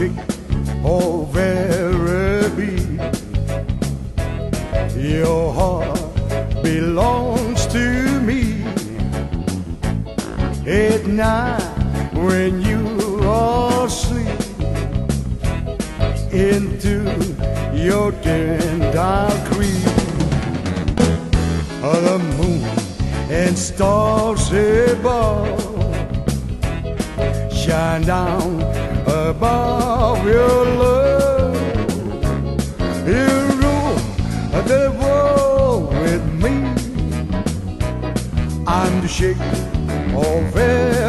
chick oh very big. Your heart belongs to me. At night when you are asleep, into your tender creep, the moon and stars above shine down above your love. You rule the world with me. I'm the sheik of Araby.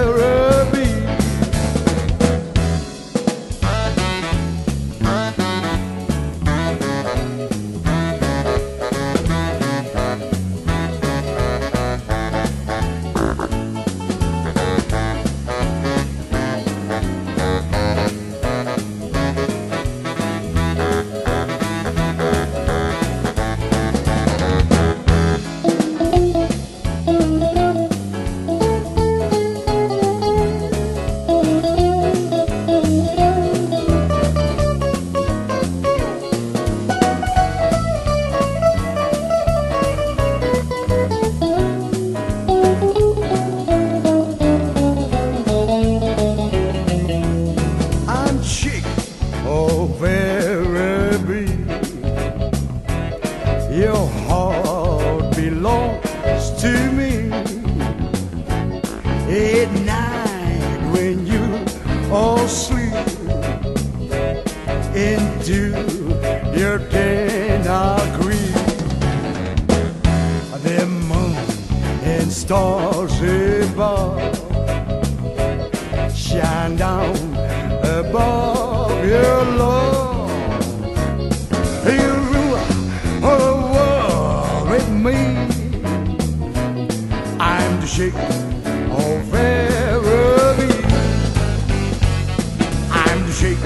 At night when you all sleep into your tender grief, the moon and stars above shine down above your love. You rule the world with me. I'm the sheik Sheik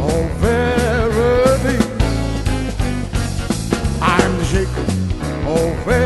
of Araby. I'm the sheik of Araby.